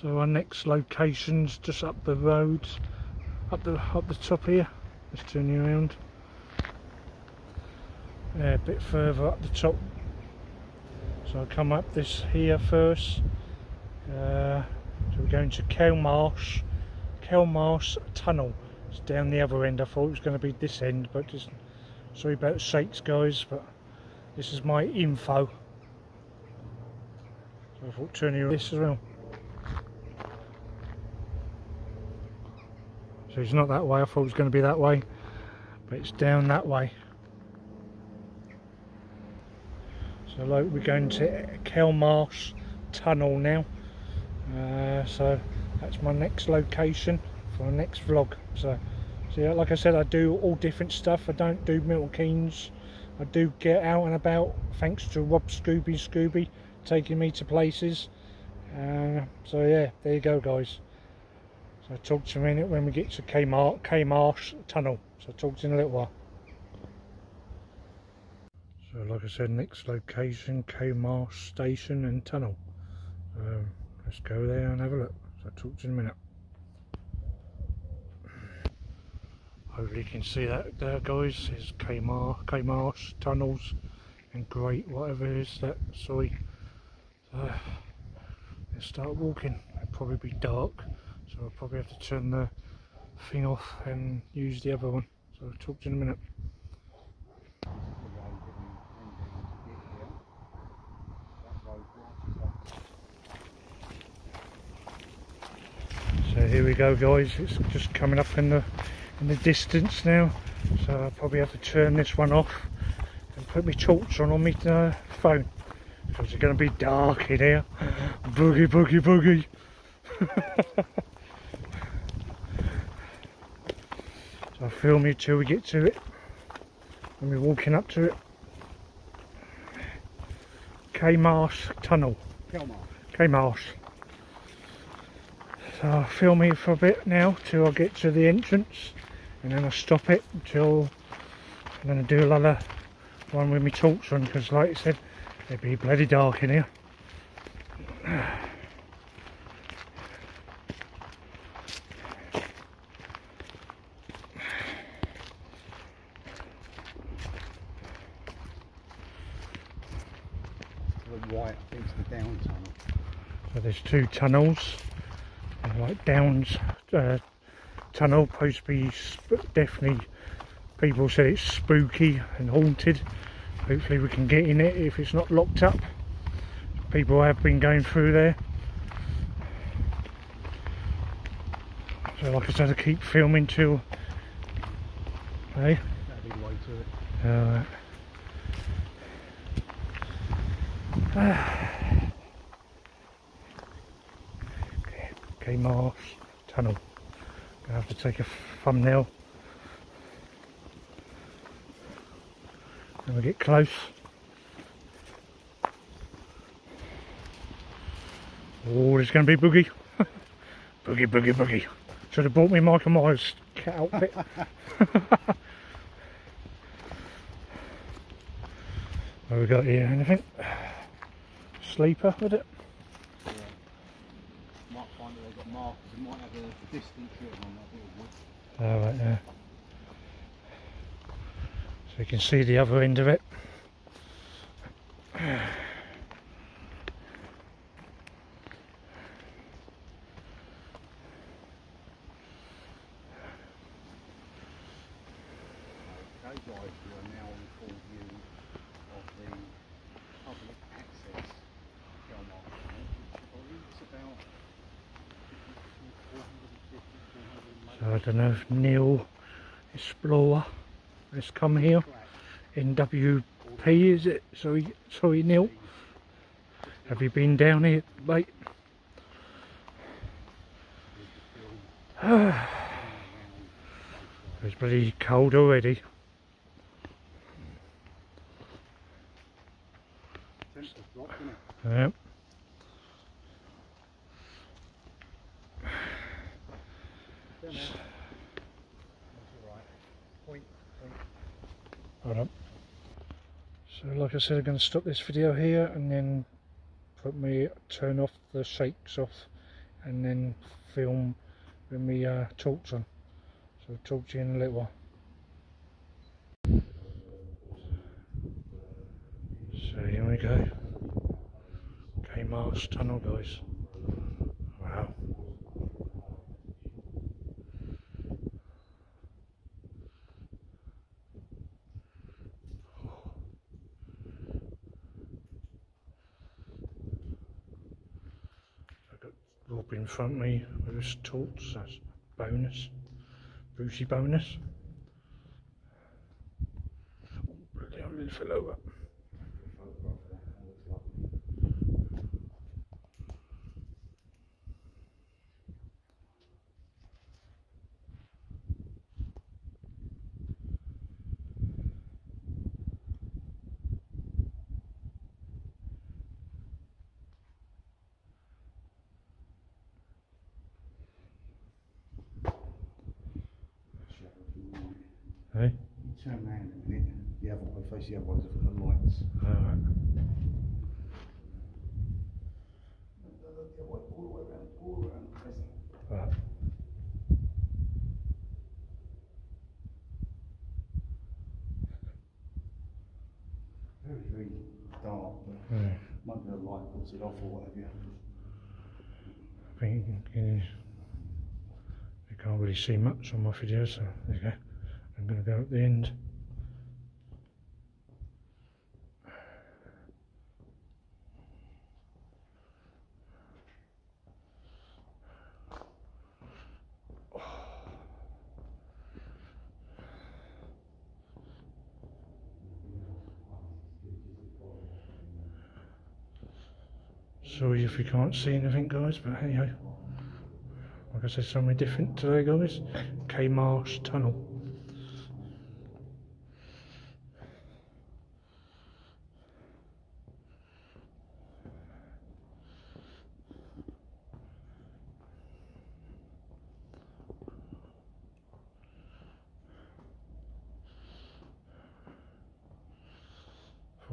So our next location's just up the road, up the up the top here. Let's turn you around. Yeah, a bit further up the top. So I'll come up this here first. Uh, so we're going to Kelmarsh, Kelmarsh Tunnel. It's down the other end. I thought it was going to be this end, but just sorry about the shakes, guys. But this is my info. So I thought turn you this as well. So it's not that way, I thought it was going to be that way, but it's down that way. So like we're going to Kelmarsh Tunnel now. Uh, so that's my next location for the next vlog. So, so yeah, like I said, I do all different stuff. I don't do Milton Keynes. I do get out and about thanks to Rob Scooby Scooby taking me to places. Uh, so yeah, there you go guys. So talk to it when we get to Kmart, Kmarsh Tunnel. So talk to you in a little while. So like I said, next location, Kmarsh Station and Tunnel. So let's go there and have a look. So talk to you in a minute. Hopefully you can see that there guys, is Kmart, Kmarsh Tunnels and Great whatever it is that, sorry. So let's start walking. It'll probably be dark so I'll probably have to turn the thing off and use the other one. So I'll talk to you in a minute. So here we go guys. It's just coming up in the in the distance now. So I'll probably have to turn this one off and put my torch on on my uh, phone. Because it's going to be dark in here. Boogie boogie boogie film you till we get to it when we're walking up to it. K-Marsh Tunnel. K-Marsh So I'll film you for a bit now till I get to the entrance and then I'll stop it until I'm going to do another one with my torch on because like I said it'd be bloody dark in here. right into the down tunnel. So there's two tunnels, like Downs uh, tunnel, supposed to be definitely, people said it's spooky and haunted. Hopefully we can get in it if it's not locked up. People have been going through there. So like I said, I keep filming till, hey? Be okay, Marsh Tunnel. Gonna have to take a thumbnail. When we get close. Oh, there's going to be boogie. boogie, boogie, boogie. Should have bought me Michael Myers cat outfit. what have we got here? Anything? sleeper with it. Yeah. Might find that they've got markers. It might have a written on that little wood. Oh, right there. So you can see the other end of it. Okay guys, we are now on full view of the public access Belmont Tunnel, which I believe is about 450, 400 I don't know if Neil Explorer has come here in WP is it? Sorry, sorry Neil. Have you been down here, mate? it's bloody cold already. Temperature's dropped, isn't it? Yep. Down there. That's all right. Point, point. Hold. So like I said, I'm going to stop this video here and then put me turn off the shakes off and then film with me uh, torch on. So talk to you in a little while. So here we go. K-Mars tunnel guys. Wow. I've got Rob in front of me with his torch, that's bonus. Brucey bonus. Oh, bloody hell, fell over. Hey? You turn round a minute, the other way, face the other way, look at the lights. Alright. The other way, all the around, all the way around the crescent. Right. Very, very dark, but Yeah. might be the light puts it off or whatever. you. I think you can't really see much on my video, so there you go. I'm going to go at the end. Sorry if you can't see anything, guys, but hey ho. Like I said, something different today, guys. K Marsh Tunnel.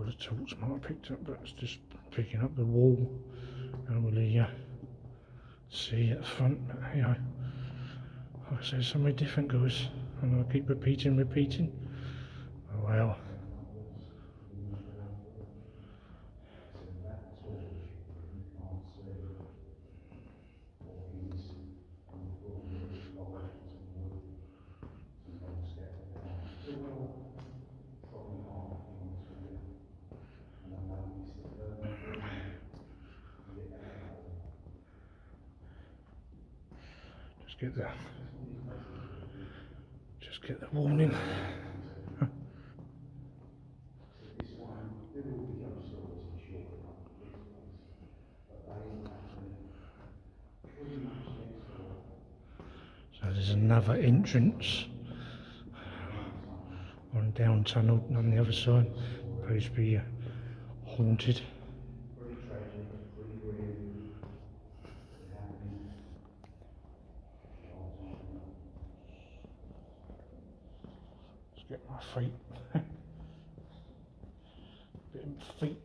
Thought the torch might have picked up, but it's just picking up the wall. Can't really uh, see at the front, but you know, like I say, something different, guys. And I'll keep repeating, repeating. Oh well. Just get the warning. So there's another entrance on down tunnel on the other side. Supposed to be uh, haunted. Let's get my feet. Bit of feet.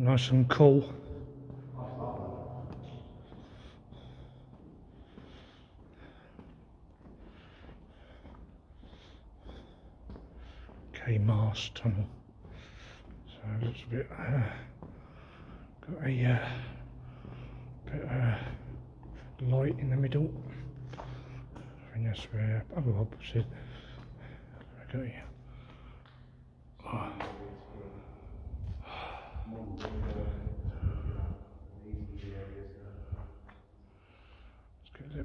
Nice and cool. K Mars Tunnel. So it's a bit uh, got a uh, bit uh, light in the middle. I think that's where other Bob said. Okay. Oh.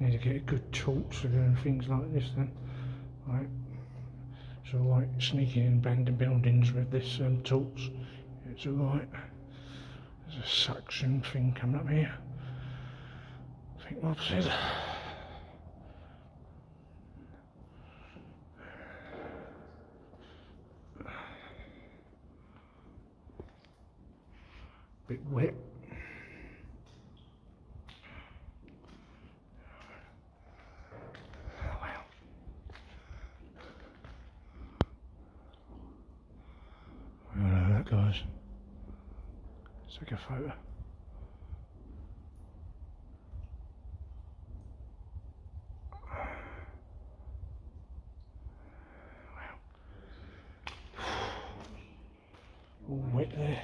need to get a good torch for doing things like this then. Right. So like sneaking in abandoned buildings with this um, torch, it's alright. There's a suction thing coming up here. I think Rob said. Bit wet. Oh, well. Well, that guys. Let's take a photo. Wet there.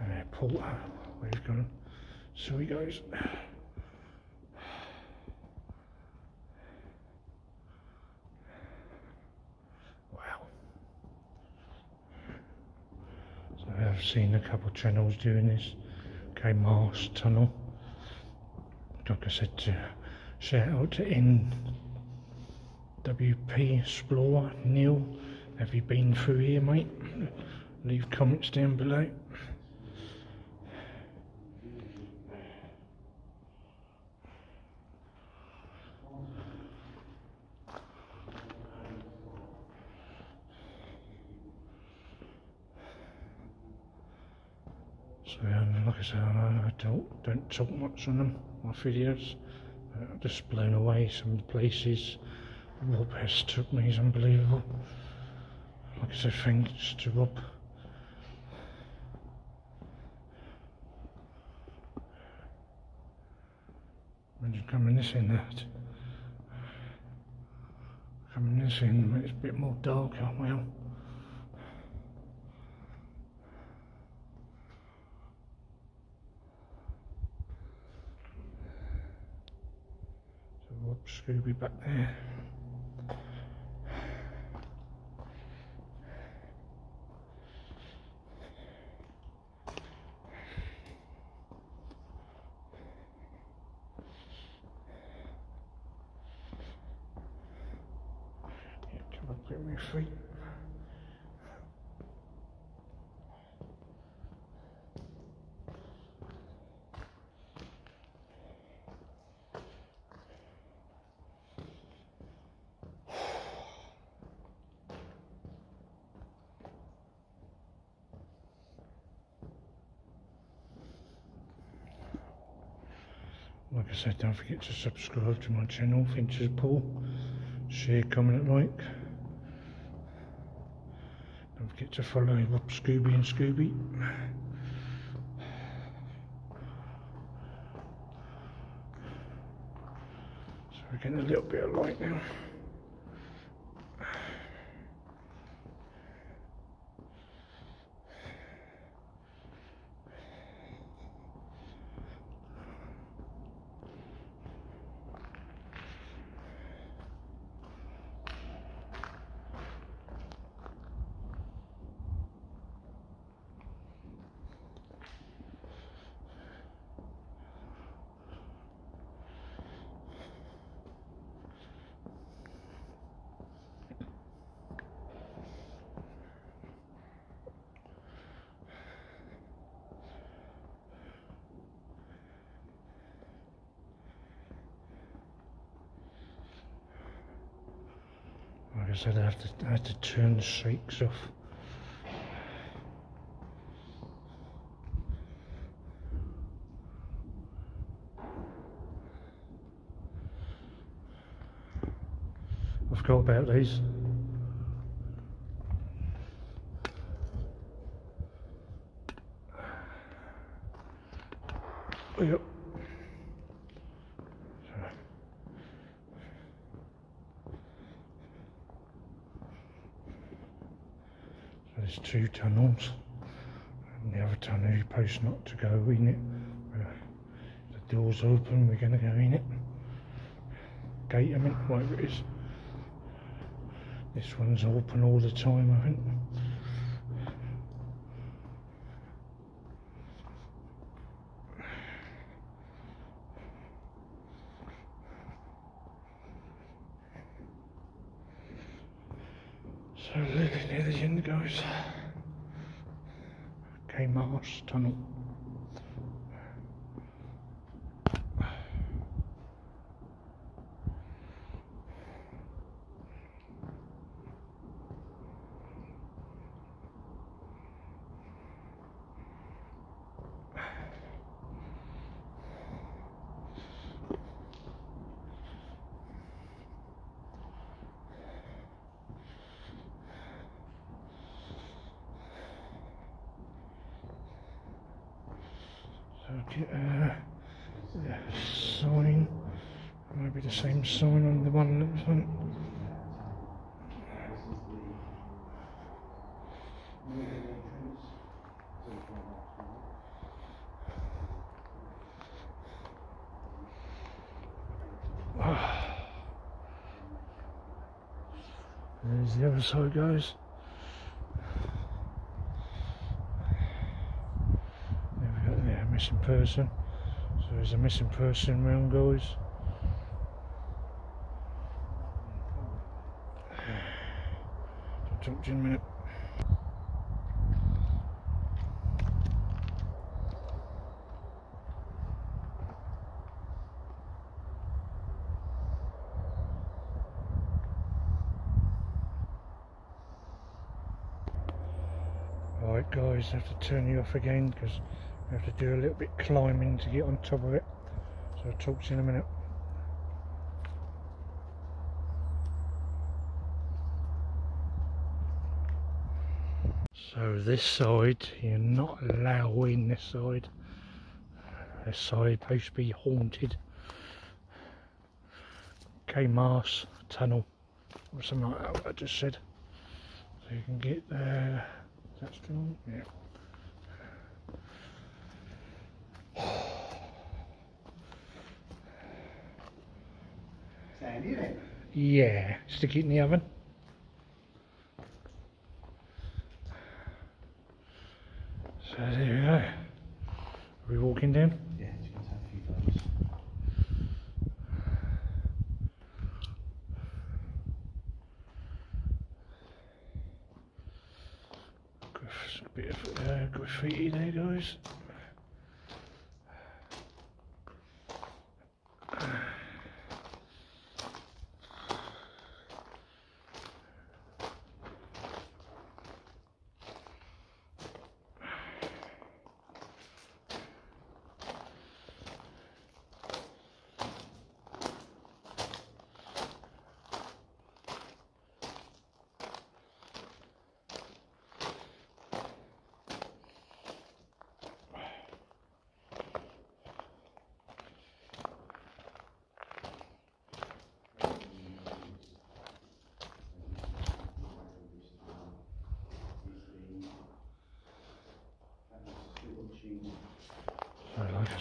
Uh, Porter, where he's gone. So he goes. Wow. So I've seen a couple of channels doing this. Okay, Mars Tunnel. Like I said, to shout out to NWP Explorer Neil. Have you been through here, mate? Leave comments down below. So um, like I said, I I don't don't talk much on them, my videos. Uh, I've just blown away some places. Rob has took me is unbelievable. Like I said, thanks to Rob. Imagine coming this in that. Coming this in, it's a bit more darker. Well. So Rob Scooby back there. Yeah, come up with my feet. Like I said, don't forget to subscribe to my channel, Finches Paul. Share, comment, like. Don't forget to follow Rob Scooby and Scooby. So we're getting a little bit of light now. I said, I have to, I have to turn the shakes off. I've got about these. Yep. So there's two tunnels. And the other tunnel not to go in it. Uh, The door's open, we're going to go in it. Gate, I mean, whatever it is. This one's open all the time, I think. So really near the end guys. K Mars Tunnel. So get a, a sign. Maybe the same sign on the one the front. There's the other side, guys. There we go, there, missing person. So there's a missing person round, guys. I'll talk to you in a minute. Right guys, I have to turn you off again because I have to do a little bit climbing to get on top of it. So I'll talk to you in a minute. So this side, you're not allowing this side. This side supposed to be haunted. K Mars Tunnel or something like that what I just said. So you can get there. Is that still on? Yeah. Sandy. Yeah, stick it in the oven. So there we go. Are we walking down? Yeah, you can take a few photos. Bit of uh, graffiti there, guys.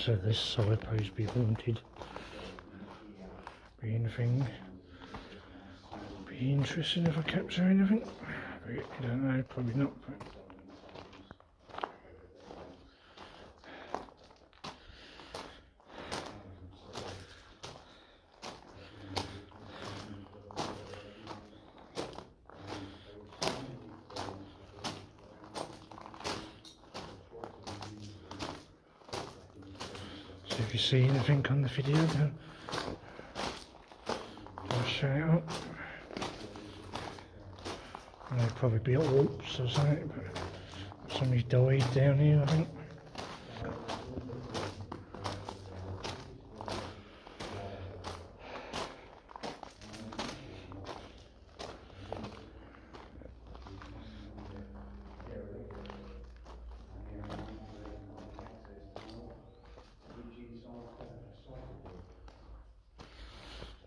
So this side supposed be haunted. Be anything. Be interesting if I capture anything. I don't know, probably not. But So if anything on the video, then I'll shout it up. And they'd probably be Alps or something, but somebody died down here, I think.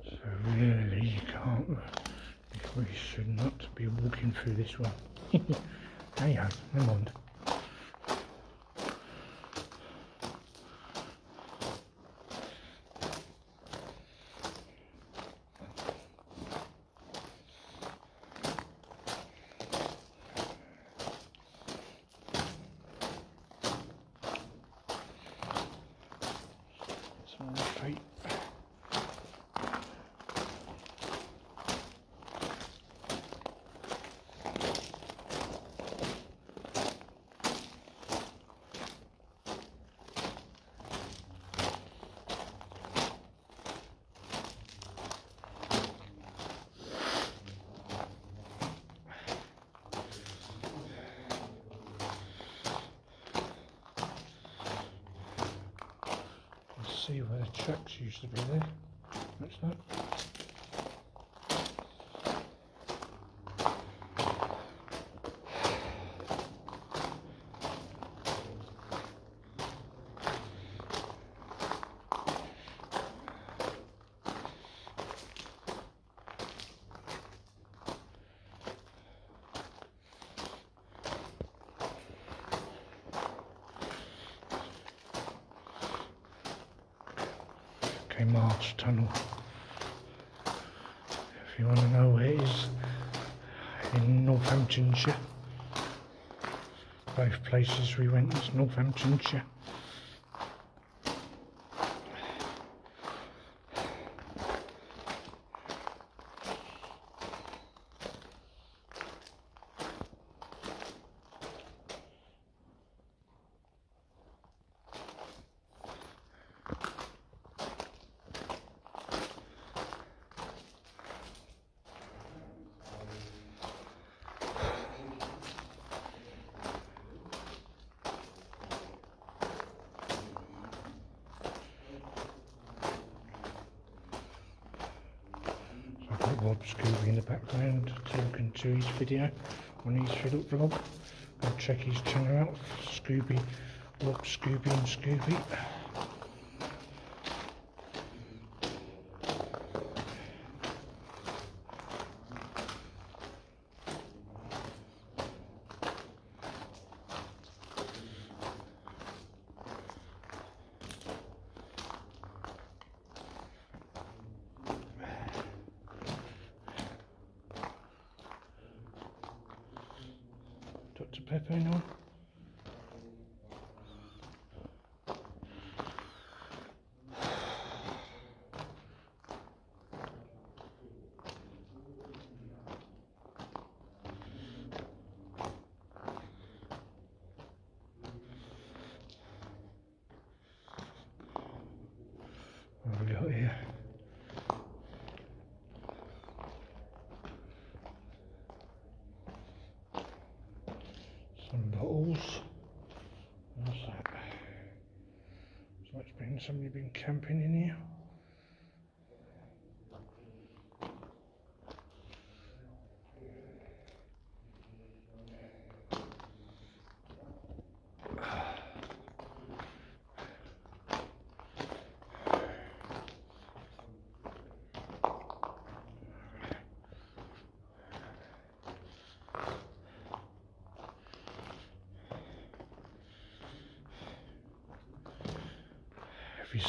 So really, you can't. We should not be walking through this one. hey ho, never mind. See where the tracks used to be there. Looks like. Marsh Tunnel. If you want to know where it is, in Northamptonshire. Both places we went is Northamptonshire. Rob Scooby in the background talking to his video on his Philip vlog. Go check his channel out, Scooby, Rob Scooby and Scooby. Pepper, anyone? What have we got here? Some bottles. What's that? Somebody been camping in here.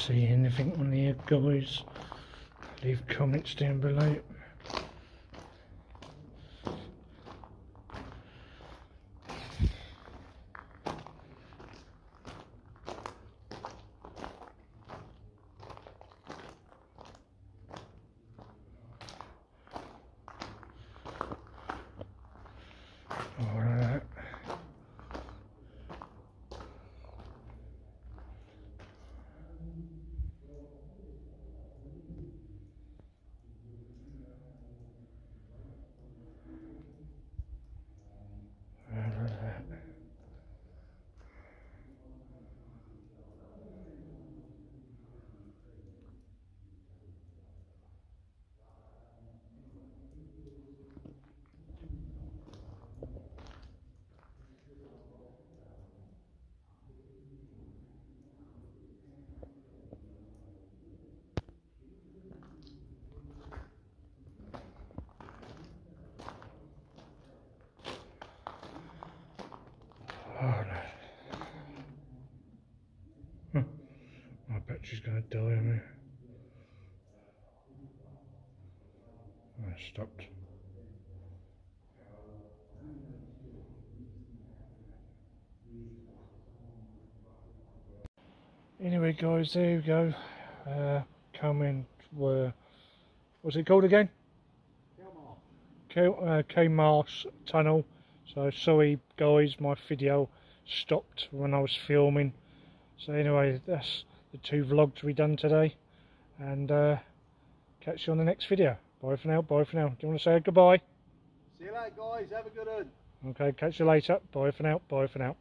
See anything on here, guys, leave comments down below. Alright. Alright. Oh no. Hmm. I bet she's gonna die on me. I stopped. Anyway, guys, there you go. Uh, coming were. What's it called again? K, uh, K Marsh Tunnel. So sorry guys, my video stopped when I was filming. So anyway, that's the two vlogs we done today. And uh, catch you on the next video. Bye for now, bye for now. Do you want to say goodbye? See you later, guys. Have a good one. Okay, catch you later. Bye for now, bye for now.